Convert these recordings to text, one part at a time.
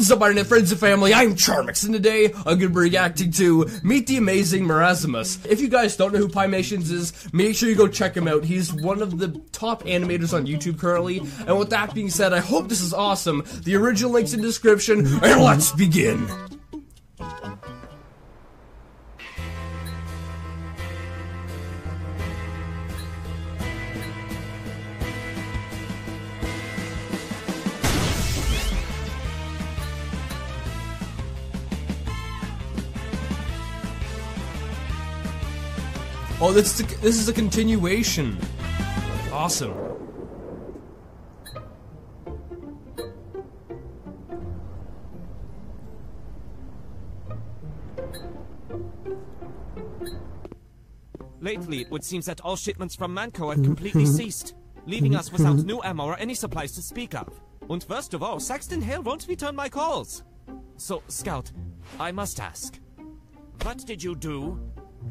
What is up, internet friends and family? I'm Charmix, and today I'm to be reacting to Meet the Amazing Merasmus. If you guys don't know who Piemations is, make sure you go check him out. He's one of the top animators on YouTube currently. And with that being said, I hope this is awesome. The original link's in the description, and let's begin. Oh, this is a, this is a continuation. Awesome. Lately, it would seem that all shipments from Mann Co. have mm-hmm. completely mm-hmm. ceased, leaving us without mm-hmm. new ammo or any supplies to speak of. And first of all, Saxton Hale won't return my calls. So, Scout, I must ask, what did you do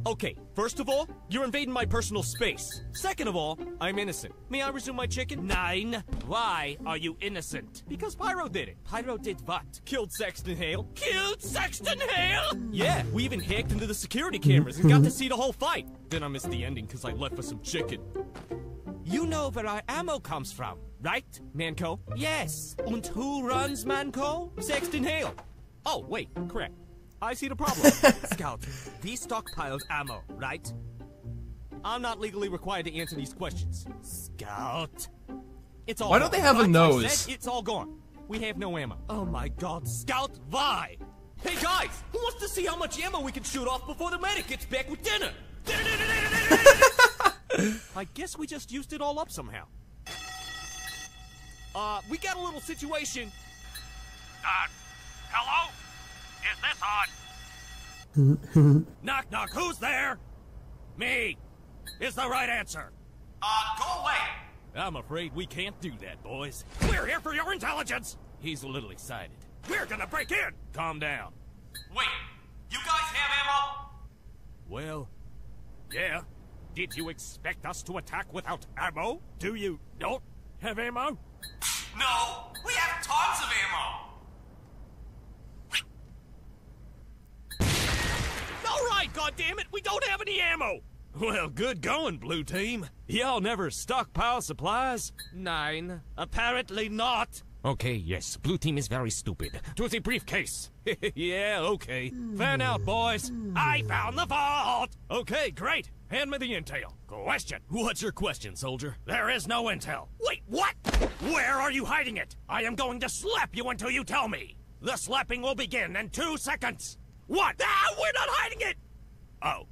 Okay, first of all, you're invading my personal space. Second of all, I'm innocent. May I resume my chicken? Nine. Why are you innocent? Because Pyro did it. Pyro did what? Killed Saxton Hale. Killed Saxton Hale? Yeah, we even hacked into the security cameras and got to see the whole fight. Then I missed the ending because I left for some chicken. You know where our ammo comes from, right, Mann Co.? Yes. And who runs Manco? Saxton Hale. Oh, wait, correct. I see the problem. Scout, we stockpiled ammo, right? I'm not legally required to answer these questions. Scout. It's all Why don't they have a nose? Said, it's all gone. We have no ammo. Oh my god, Scout, why? Hey guys, who wants to see how much ammo we can shoot off before the medic gets back with dinner? I guess we just used it all up somehow. Uh, we got a little situation. Uh, hello? Is this on? knock, knock, who's there? Me, is the right answer. Uh, go away. I'm afraid we can't do that, boys. We're here for your intelligence. He's a little excited. We're gonna break in. Calm down. Wait, you guys have ammo? Well, yeah. Did you expect us to attack without ammo? Do you don't have ammo? No, we have tons of ammo. Right, goddammit! We don't have any ammo! Well, good going, Blue Team. Y'all never stockpile supplies? Nine. Apparently not. Okay, yes, Blue Team is very stupid. To the briefcase. yeah, okay. Fan out, boys. I found the vault! Okay, great. Hand me the intel. Question. What's your question, soldier? There is no intel. Wait, what? Where are you hiding it? I am going to slap you until you tell me. The slapping will begin in two seconds. What? Ah, we're not hiding it! Oh.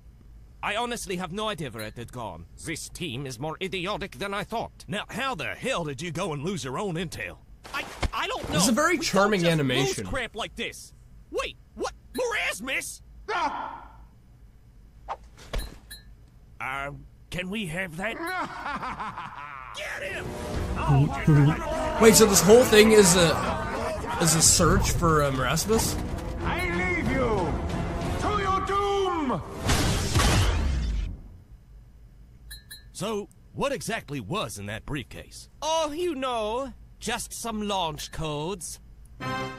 I honestly have no idea where it had gone. This team is more idiotic than I thought. Now, how the hell did you go and lose your own intel? I I don't know. It's a very we charming don't just animation. Lose crap like this. Wait, what? Merasmus? Um, can we have that? Get him! Oh, Wait, so this whole thing is a is a search for um, Rasmus? So, what exactly was in that briefcase? Oh, you know, just some launch codes. oh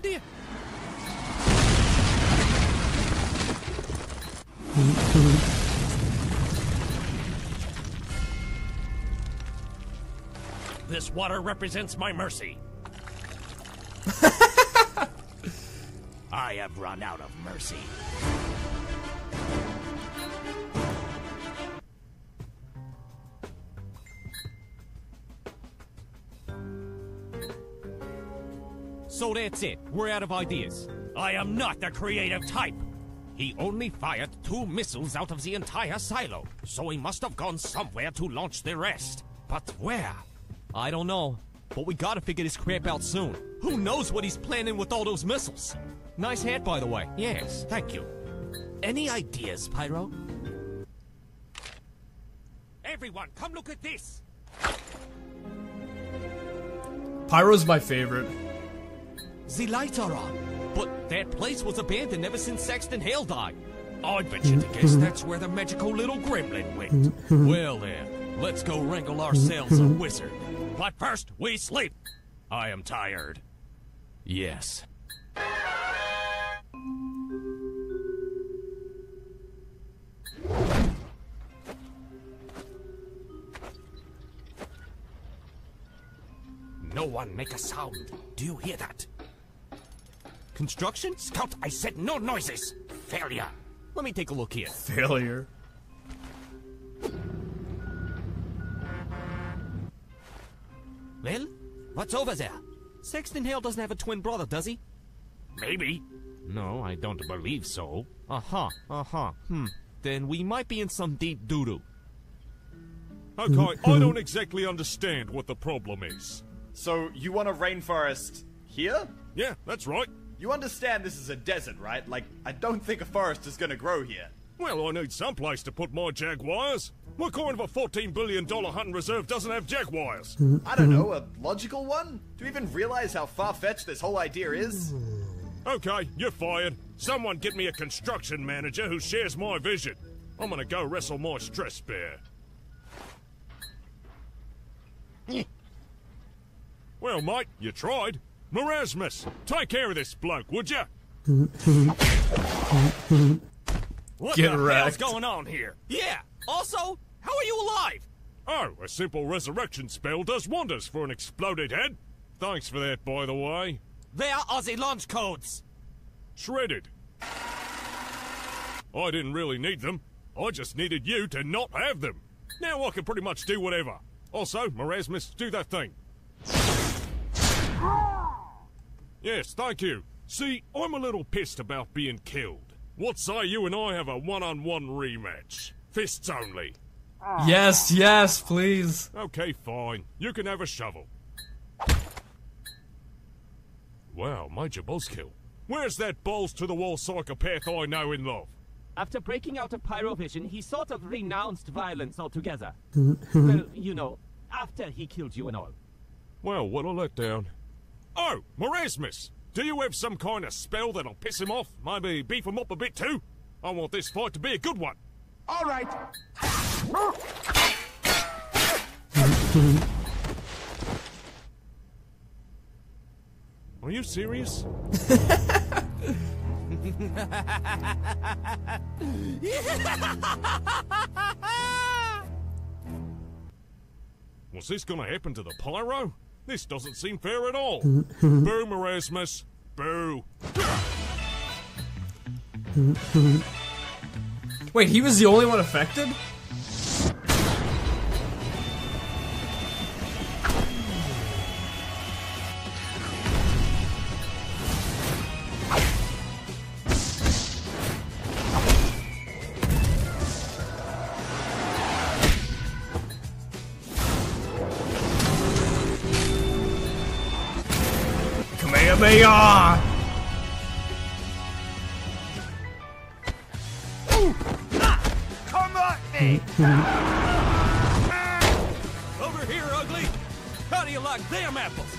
dear. This water represents my mercy. I have run out of mercy. So that's it. We're out of ideas. I am not the creative type. He only fired two missiles out of the entire silo, so he must have gone somewhere to launch the rest. But where? I don't know. But we gotta figure this crap out soon. Who knows what he's planning with all those missiles? Nice hat, by the way. Yes, thank you. Any ideas, Pyro? Everyone, come look at this. Pyro's my favorite. The lights are on. But that place was abandoned ever since Saxton Hale died. I'd venture to mm-hmm. guess mm-hmm. that's where the magical little gremlin went. Mm-hmm. Well then, let's go wrangle ourselves a wizard. But first, we sleep. I am tired. Yes. No one make a sound. Do you hear that? Construction? Scout, I said no noises. Failure. Let me take a look here. Failure. Well, what's over there? Saxton Hale doesn't have a twin brother, does he? Maybe. No, I don't believe so. Uh-huh, uh-huh. Hmm. Then we might be in some deep doo-doo. Okay, I don't exactly understand what the problem is. So, you want a rainforest here? Yeah, that's right. You understand this is a desert, right? Like, I don't think a forest is gonna grow here. Well, I need some place to put my jaguars. What kind of a $14 billion hunting reserve doesn't have jaguars? I don't know, a logical one? Do you even realize how far fetched this whole idea is? Okay, you're fired. Someone get me a construction manager who shares my vision. I'm gonna go wrestle my stress bear. Eh. well, mate, you tried. Merasmus, take care of this bloke, would ya? What Get the hell's going on here? Yeah! Also, how are you alive? Oh, a simple resurrection spell does wonders for an exploded head. Thanks for that, by the way. They are Aussie launch codes! Shredded. I didn't really need them. I just needed you to not have them. Now I can pretty much do whatever. Also, Merasmus, do that thing. Yes, thank you. See, I'm a little pissed about being killed. What say you and I have a one-on-one rematch? Fists only. Ah. Yes, yes, please. Okay, fine. You can have a shovel. Wow, Major Buzzkill. Where's that balls to the wall psychopath I know and love? After breaking out of Pyrovision, he sort of renounced violence altogether. well, you know, after he killed you and all. Well, what a letdown. Oh, Merasmus! Do you have some kind of spell that'll piss him off? Maybe beef him up a bit too? I want this fight to be a good one. All right. Are you serious? Was this gonna happen to the pyro? This doesn't seem fair at all. Boo, Erasmus. Boo. Wait, he was the only one affected? Kamehameha! Come at me! Mm-hmm. Over here, ugly! How do you like them apples?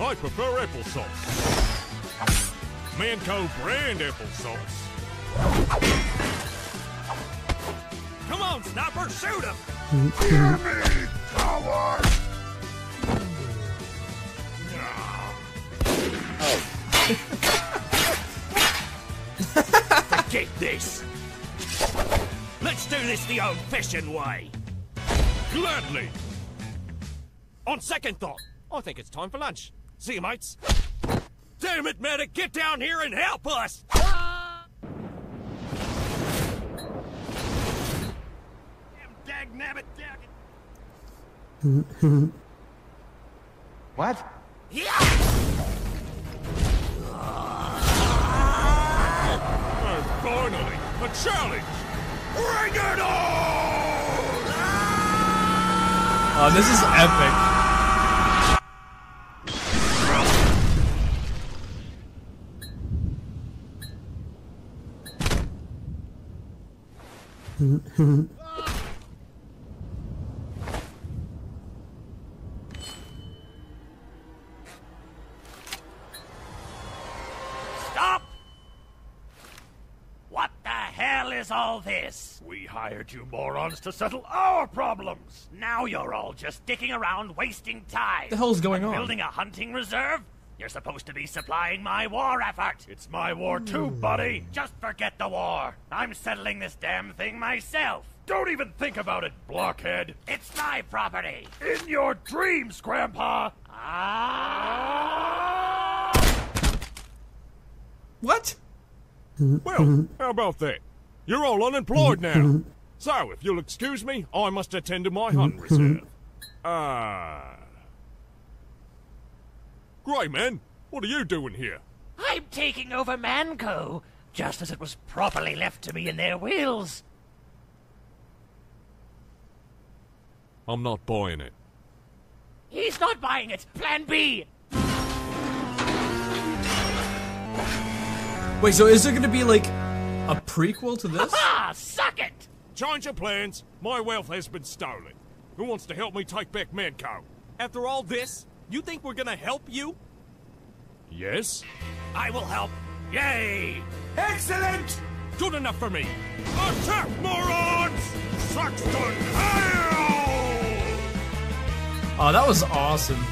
I prefer applesauce. Mann Co. brand applesauce. Come on, sniper, shoot him! Hear mm-hmm. me, coward! This! Let's do this the old-fashioned way! Gladly. On second thought, I think it's time for lunch. See you, mates. Damn it, medic! Get down here and help us! Damn dagnabbit dag... What? Oh, finally, a challenge. Bring it on! Oh, this is epic. Stop! this? We hired you morons to settle our problems. Now you're all just dicking around wasting time. The hell's going And on? Building a hunting reserve? You're supposed to be supplying my war effort. It's my war too, buddy. Just forget the war. I'm settling this damn thing myself. Don't even think about it, blockhead. It's my property. In your dreams, Grandpa. Ah! What? Well, how about that? You're all unemployed now. So, if you'll excuse me, I must attend to my hunt reserve. Ah. Gray Mann, what are you doing here? I'm taking over Mann Co., just as it was properly left to me in their wills. I'm not buying it. He's not buying it. Plan B. Wait, so is there gonna be like a prequel to this? Ah, suck it. Change your plans. My wealth has been stolen. Who wants to help me take back Mann Co.? After all this, you think we're gonna help you? Yes? I will help. Yay! Excellent! Good enough for me. Attack, morons! Saxton, hail! Oh, that was awesome.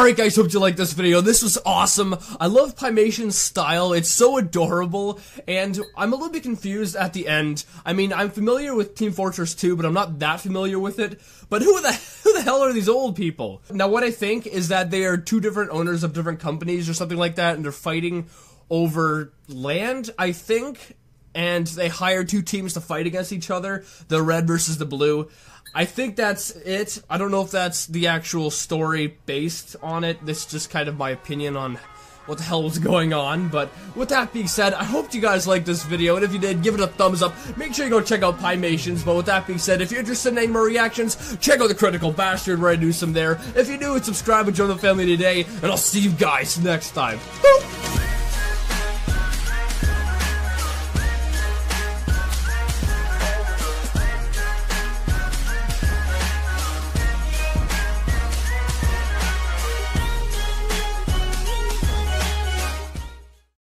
Alright guys, hope you liked this video. This was awesome. I love Piemations' style. It's so adorable. And I'm a little bit confused at the end. I mean, I'm familiar with Team Fortress 2, but I'm not that familiar with it. But who the who the hell are these old people? Now what I think is that they are two different owners of different companies or something like that, and they're fighting over land, I think and they hire two teams to fight against each other the red versus the blue i think that's it. I don't know if that's the actual story based on it. This is just kind of my opinion on what the hell was going on but with that being said i hope you guys liked this video and if you did give it a thumbs up. Make sure you go check out Piemations but with that being said if you're interested in any more reactions check out the critical bastard where i do some there. If you're new subscribe and join the family today and i'll see you guys next time. Boop.